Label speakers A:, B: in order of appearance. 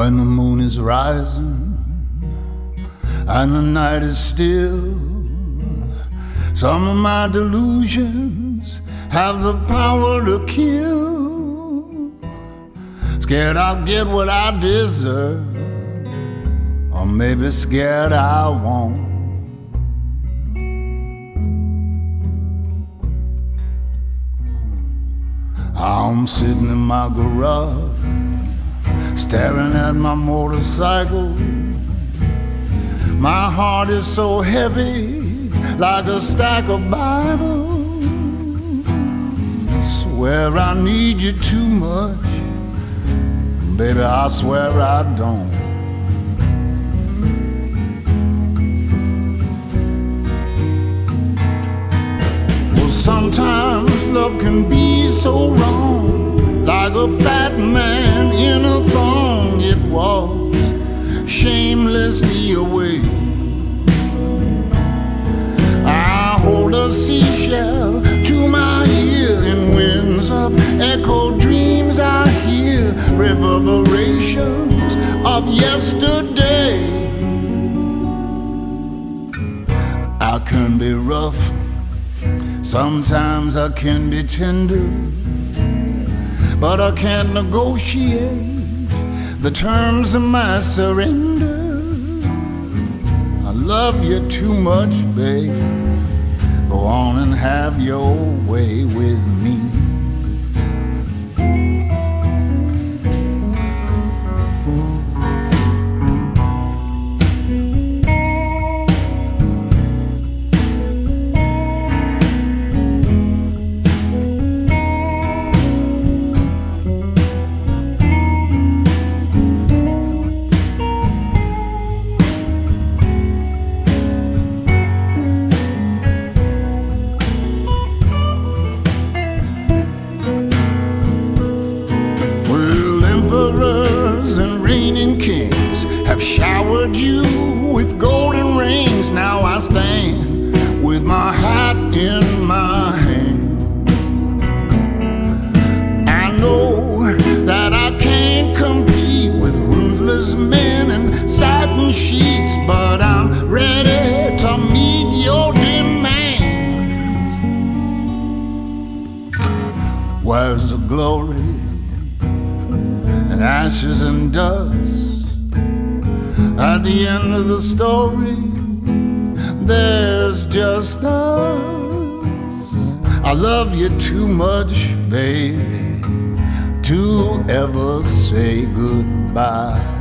A: when the moon is rising and the night is still. Some of my delusions have the power to kill. Scared I'll get what I deserve, or maybe scared I won't. I'm sitting in my garage, staring at my motorcycle. My heart is so heavy, like a stack of Bibles. Swear I need you too much, baby. I swear I don't. Well, sometimes love can be so wrong, like a fat man in a walks shamelessly away. I hold a seashell to my ear in winds of echo dreams. I hear reverberations of yesterday. I can be rough, sometimes I can be tender, but I can't negotiate the terms of my surrender. I love you too much, babe. Go on and have your way with me. Showered you with golden rings. Now I stand with my hat in my hand. I know that I can't compete with ruthless men and satin sheets, but I'm ready to meet your demands. Where's the glory? and ashes and dust. At the end of the story, there's just us. I love you too much, baby, to ever say goodbye.